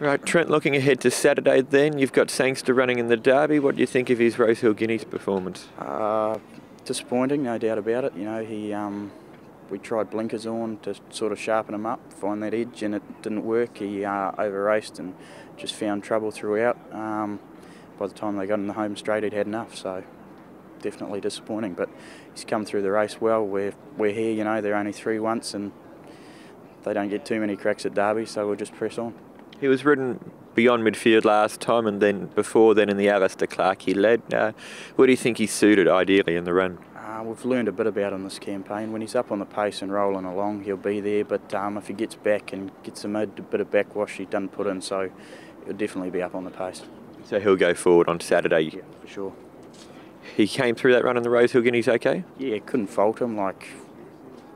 Right, Trent, looking ahead to Saturday then, you've got Sangster running in the Derby. What do you think of his Rosehill Guineas performance? Uh, disappointing, no doubt about it. You know, he um, we tried blinkers on to sort of sharpen him up, find that edge, and it didn't work. He uh, over raced and just found trouble throughout. Um, by the time they got in the home straight, he'd had enough. So definitely disappointing. But he's come through the race well. We're we're here, you know. They're only three once, and they don't get too many cracks at Derby, so we'll just press on. He was ridden beyond midfield last time, and then before then in the Alister Clark he led. Uh, what do you think he suited ideally in the run? Uh, we've learned a bit about him this campaign. When he's up on the pace and rolling along, he'll be there. But um, if he gets back and gets a, mid, a bit of backwash, he doesn't put in, so he'll definitely be up on the pace. So he'll go forward on Saturday. Yeah, for sure. He came through that run in the Rosehill Guineas okay? Yeah, couldn't fault him. Like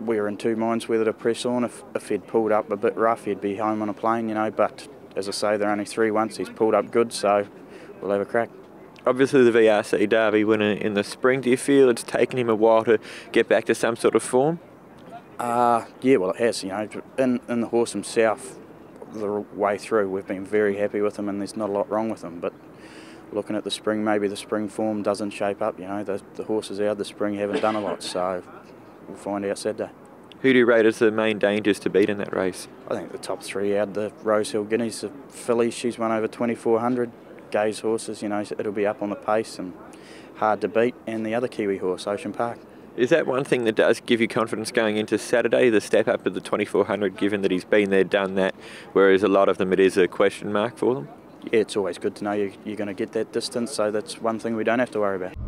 we were in two minds whether to press on. If, if he'd pulled up a bit rough, he'd be home on a plane, you know. But as I say, they're only three once. He's pulled up good, so we'll have a crack. Obviously, the VRC Derby winner in the spring. Do you feel it's taken him a while to get back to some sort of form? Uh, yeah, well, it has. You know, in, in the horse himself, the way through, we've been very happy with him, and there's not a lot wrong with him. But looking at the spring, maybe the spring form doesn't shape up. You know, the, the horses out the spring haven't done a lot, so we'll find out Saturday. Who do you rate as the main dangers to beat in that race? I think the top three out the Rosehill Guineas, the filly, she's won over 2,400. Gai's horses, you know, it'll be up on the pace and hard to beat. And the other Kiwi horse, Ocean Park. Is that one thing that does give you confidence going into Saturday, the step up of the 2400, given that he's been there, done that, whereas a lot of them it is a question mark for them? Yeah, it's always good to know you, you're going to get that distance, so that's one thing we don't have to worry about.